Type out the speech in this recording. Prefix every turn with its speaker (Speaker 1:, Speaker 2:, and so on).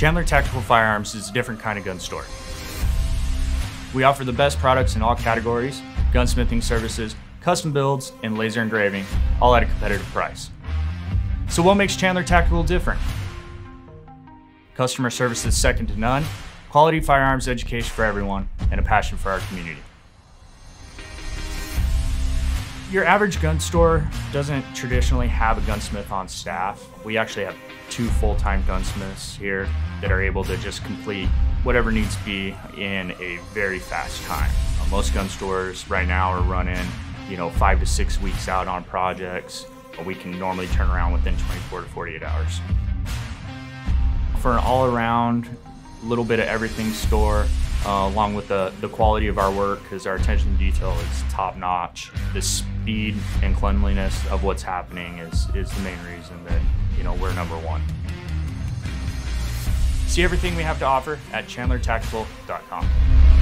Speaker 1: Chandler Tactical Firearms is a different kind of gun store. We offer the best products in all categories, gunsmithing services, custom builds, and laser engraving, all at a competitive price. So what makes Chandler Tactical different? Customer service is second to none, quality firearms education for everyone, and a passion for our community. Your average gun store doesn't traditionally have a gunsmith on staff. We actually have two full-time gunsmiths here that are able to just complete whatever needs to be in a very fast time. Uh, most gun stores right now are running, you know, five to six weeks out on projects, but we can normally turn around within 24 to 48 hours. For an all-around, little bit of everything store, uh, along with the, the quality of our work because our attention to detail is top notch. The speed and cleanliness of what's happening is, is the main reason that you know we're number one. See everything we have to offer at chandlertactical.com.